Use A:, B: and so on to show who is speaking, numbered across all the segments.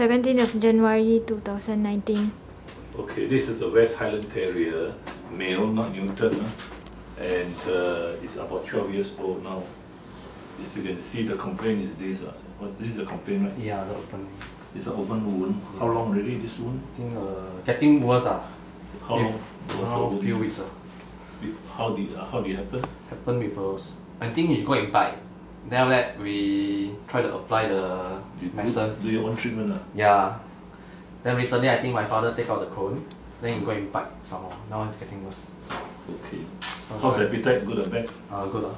A: 17th of January 2019.
B: Okay, this is a West Highland Terrier, male, not neutered, uh, and uh, it's about 12 years old now. As you can see, the complaint is this. Uh, what, this is the complaint, right?
C: Yeah, the opening.
B: It's an open wound. How long already, this wound?
C: I think uh, getting worse ah.
B: How
C: Yeah.
B: long? was the
C: Around
B: wound?
C: few weeks ah.
B: How did, uh, how did it happen?
C: Happened with us. I think he go and bite. Then after that we try to apply the medicine.
B: do your own treatment? Uh?
C: Yeah. Then recently I think my father take out the cone. Then he go and bite some more. Now it's getting worse.
B: Okay.
C: So
B: How's the appetite? Good or bad?
C: uh, good ah.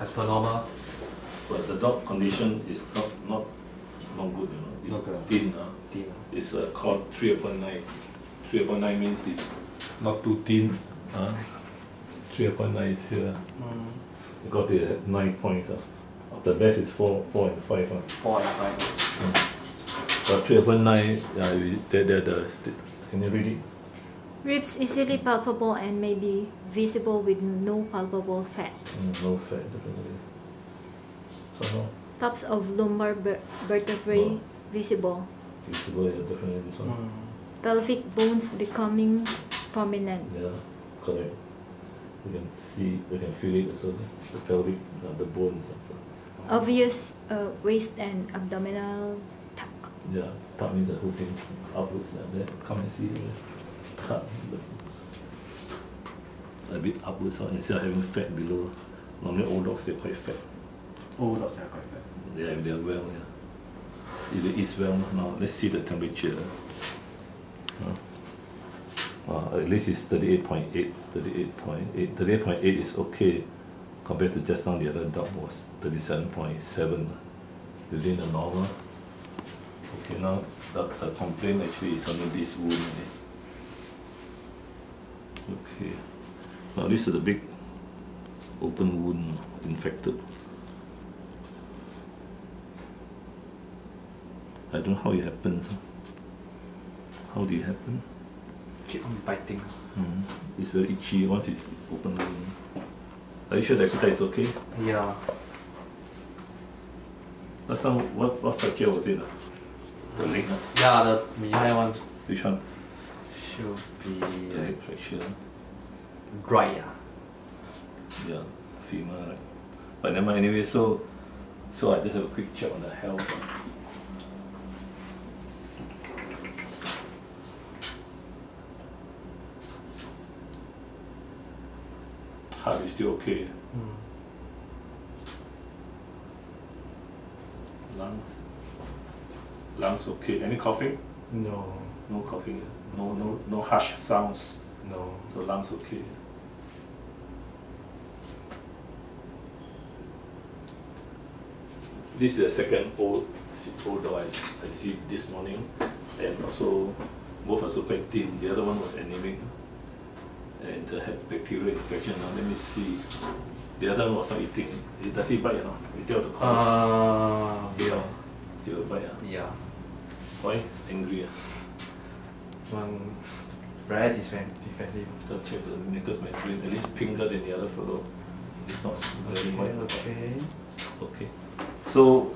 C: As per normal.
B: But the dog condition is not not not good, you know. It's
C: Not
B: thin. Uh.
C: Thin, ah.
B: It's uh, called 3.9. 3.9 means it's not too thin. Uh. 3.9 is here
C: Mm.
B: The best is 4, 4 and 5. Uh.
C: Four and five.
B: But 3.9, yeah, we- the, the, the, can you read it?
A: Ribs easily palpable and may be visible with no palpable fat.
B: Mm, no fat, definitely. So no,
A: Tops of lumbar ver- vertebrae
B: Oh.
A: visible.
B: visible, yeah, definitely this one.
C: Mm.
A: Pelvic bones becoming prominent.
B: Yeah, correct. You can see, you can feel it also, the pelvic, uh, the bones.
A: Obvious uh, waist and abdominal tuck.
B: Yeah, tuck means the whole thing upwards like that. Come and see here. Tuck. the- A bit upwards uh, instead of having fat below. Normally old dogs they're quite fat.
C: Oh, that's quite fat.
B: Yeah, if they're well, yeah. If they eat well, now let's see the temperature. Uh, uh, at least it's 38.8, 38.8. 38.8 is okay compared to just now the other dog was 37.7 within the normal. Okay, now the, the complaint actually is only this wound. Okay. Now this is a big open wound infected. I don't know how it happens. How did it happen?
C: Keep on biting.
B: Mm. It's very itchy once it's open wound. Are you sure the appetite is okay?
C: Yeah.
B: Last time, what, what fracture was it? The leg? ah?
C: Yeah, the behind one
B: Which one?
C: should be
B: The leg fracture.
C: right. ah.
B: Yeah, femur, right? But never mind, anyway, so, so I just have a quick check on the health. Heart is still okay. Lungs. Lungs okay. Any coughing?
C: No,
B: No coughing. No no no harsh sounds.
C: no.
B: So lungs okay. This is the second old old dog I, I see this morning, and also both also quite thin. The other one was anemic, and uh, had bacterial infection. Now let me see. The other one was not eating. It does he bite or not? We tell to call.
C: Uh,
B: yeah. He will bite. ah.
C: yeah.
B: Why? Angry. ah.
C: One very defen- defensive.
B: So check the mucous membrane, at least pinker than the other fellow. It's not very
C: Okay,
B: white.
C: okay.
B: Okay. So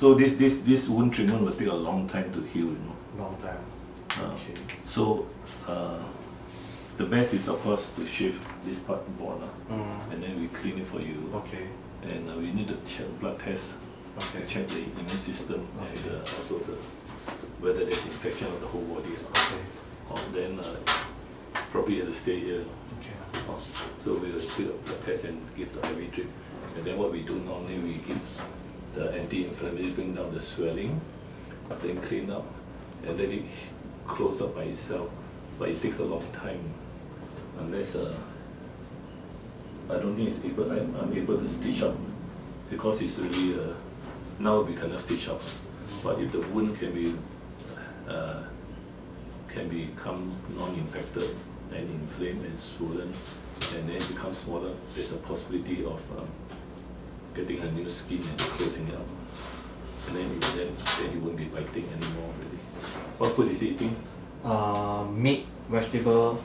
B: so this this this wound treatment will take a long time to heal, you know.
C: Long time.
B: Uh,
C: Okay.
B: so uh, the best is of course to shave this part board uh,
C: Mm.
B: and then we clean it for you.
C: Okay.
B: And uh, we need to check blood test,
C: Okay.
B: check the immune system and uh, also the whether there's infection of the whole body or not.
C: Okay.
B: Or then uh, probably have to stay here.
C: Okay.
B: Oh, So we will do the blood test and give the IV drip. And then what we do normally, we give the anti-inflammatory, bring down the swelling, then clean up, and let it close up by itself. But it takes a long time unless uh, I don't think it's able, I'm, I'm able to stitch up because it's really, uh, now we cannot stitch up. But if the wound can be, uh, can become non-infected and inflamed and swollen, and then become smaller, there's a possibility of um, getting a new skin and closing it up. And then, then, then it won't be biting anymore really. What food is he eating?
C: Uh, meat, vegetable,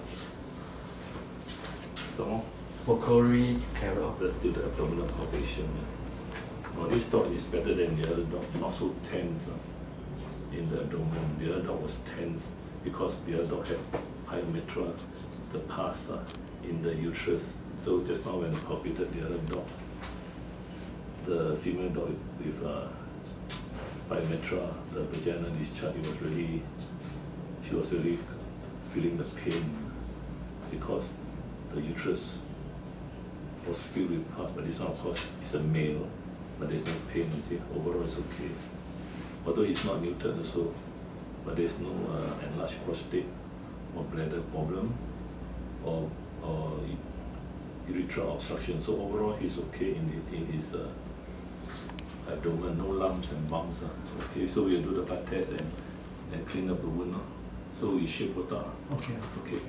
B: More?
C: broccoli, carrot.
B: Let's do the abdominal palpation. Now this dog is better than the other dog, not so tense. uh. in the abdomen. The other dog was tense because the other dog had pyometra, the pus uh, in the uterus. So just now when I palpated the other dog, the female dog with uh, pyometra, the vagina discharge, it was really, she was really feeling the pain because the uterus was filled with pus, but this one of course is a male, but there's no pain, you see, overall it's okay. Although it's not neutered also, but there's no uh, enlarged prostate or bladder problem or, or urethral obstruction. So overall he's okay in, in his uh, abdomen, no lumps and bumps. Uh. Okay, so we'll do the blood test and, and clean up the wound. Uh. So we ship it out.
D: Okay.
B: Okay.